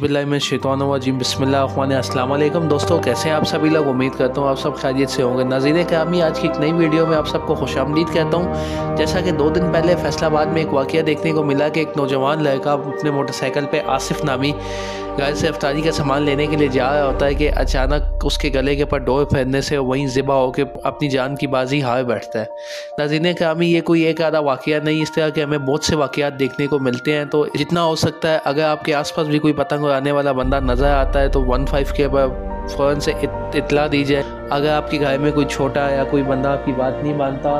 में शैतानवाजीम बसमिल्लाम दोस्तों, कैसे हैं आप सभी लोग? उम्मीद करता हूँ आप सब खैरियत से होंगे। नाजीन कामी आज की एक नई वीडियो में आप सबको खुश आमदीद कहता हूँ। जैसा कि दो दिन पहले फैसलाबाद में एक वाक़ देखने को मिला कि एक नौजवान लड़का अपने मोटरसाइकिल पर आसिफ नामी घर से अफ्तारी का सामान लेने के लिए जा रहा होता है कि अचानक उसके गले के ऊपर डोर फैरने से वहीं ज़िबा होकर अपनी जान की बाजी हार बैठता है। नाजीन कामी ये कोई एक आधा वाक़ नहीं, इस तरह के हमें बहुत से वाक़ात देखने को मिलते हैं। तो जितना हो सकता है, अगर आपके आसपास भी कोई पतंग उड़ाने वाला बंदा नज़र आता है तो वन फाइव के फ़ौरन से इत, इतला दीजिए। अगर आपकी घर में कोई छोटा या कोई बंदा आपकी बात नहीं मानता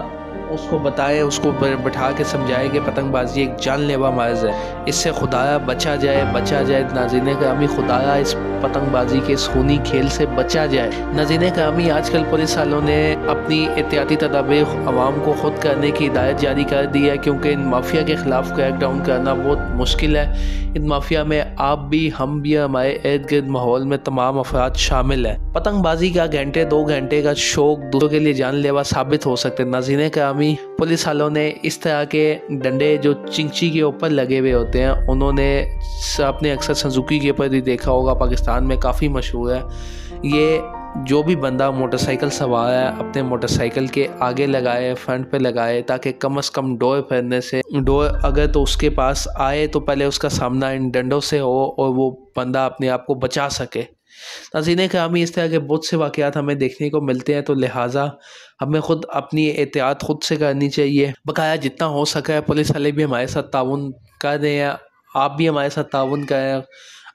उसको बताए, उसको बैठा के समझाएँ कि पतंगबाजी एक जानलेवा मर्ज है। इससे खुदाया बचा जाए बचा जाए नाजीन कामी खुदाया इस पतंगबाजी के खूनी खेल से बचा जाए। नाजीन कामी आजकल पुलिस वालों ने अपनी एहतियाती तदाबीर आवाम को ख़ुद करने की हिदायत जारी कर दी है, क्योंकि इन माफिया के ख़िलाफ़ क्रैकडाउन करना बहुत मुश्किल है। इन माफिया में आप भी, हम भी, हमारे इर्द गिर्द माहौल में तमाम अफराद शामिल हैं। पतंगबाजी का घंटे, दो घंटे का शौक दूसरों के लिए जानलेवा साबित हो सकते नाजीन कामी नामी पुलिस वालों ने इस तरह के डंडे जो चिंची के ऊपर लगे हुए होते हैं, उन्होंने आपने अक्सर सजुकी के ऊपर भी देखा होगा, पाकिस्तान में काफ़ी मशहूर है। ये जो भी बंदा मोटरसाइकिल सवार है, अपने मोटरसाइकिल के आगे लगाए, फ्रंट पे लगाए, ताकि कम अज़ कम डोर फैरने से, डोर अगर तो उसके पास आए तो पहले उसका सामना इन डंडों से हो, और वो बंदा अपने आप को बचा सके। नाजीन हमें इस तरह के बहुत से वाक़ात हमें देखने को मिलते हैं तो लिहाजा हमें ख़ुद अपनी एहतियात ख़ुद से करनी चाहिए। बकाया जितना हो सका है पुलिस वाले भी हमारे साथ ताउन कर रहे हैं, आप भी हमारे साथ ताउन करें।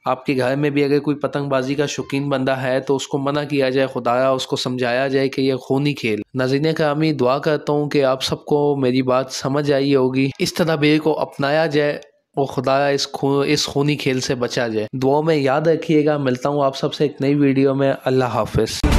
आपके घर में भी अगर कोई पतंगबाजी का शौकीन बंदा है तो उसको मना किया जाए, खुदाया, उसको समझाया जाए कि यह खूनी खेल नजीन कामी दुआ करता हूँ कि आप सबको मेरी बात समझ आई होगी। इस तदाबीर को अपनाया जाए और खुदा इस खून इस खूनी खेल से बचा जाए। दुआ में याद रखिएगा। मिलता हूँ आप सबसे एक नई वीडियो में। अल्लाह हाफिज़।